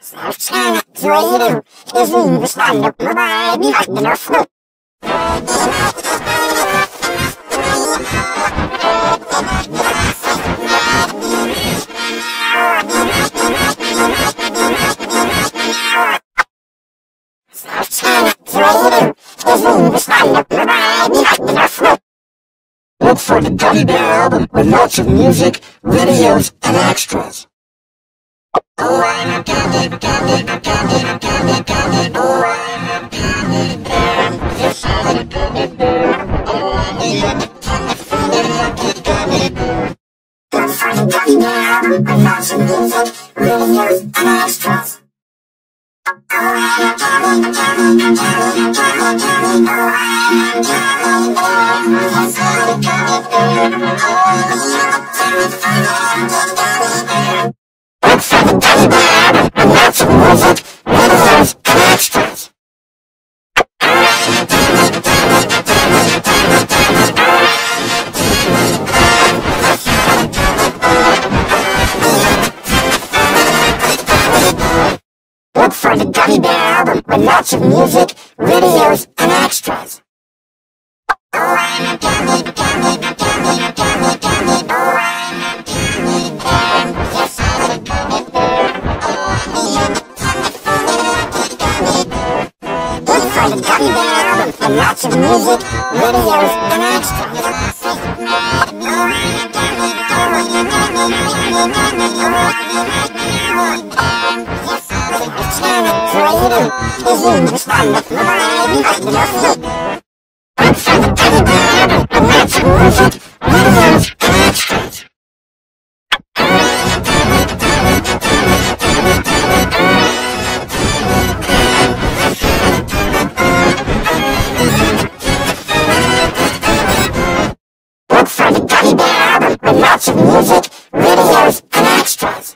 Slavčana, Zvojidu, Jezím, Vyslando, Mobile, Bývat, Dnofnu. Slavčana, Zvojidu, Jezím, Vyslando, Mobile, Bývat, Dnofnu. Look for the Gummy Bear album with lots of music, videos, and extras. Oh, I'm a gummy, gummy, gummy, gummy, gummy. Oh, I'm a gummy bear. Yes, I'm a gummy. Oh, I'm a lucky gummy bear. Look for the Gummy Bear album with lots of music, videos, and extras. I'm lots of music, videos, and extras. A a for the Gummy Bear with lots of music, videos, and extras. A a Vyslando, Mobile, Bývat, Dnofnu. Look for the with lots of music. Look for the Gummy Bear with lots of music, videos, and extras.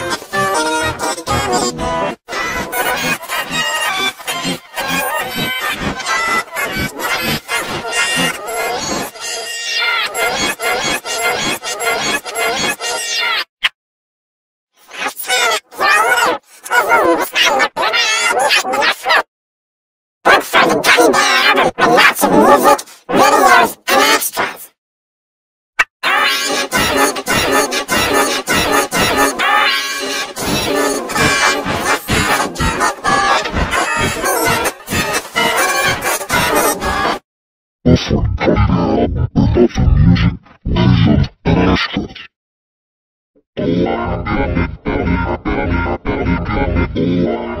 Sunny lots of music, videos, and extras. Offer Sunny Day with lots of music, videos, and extras. Oh, I'm gonna make, I'm gonna make, I'm gonna make, I'm gonna make, oh, I'm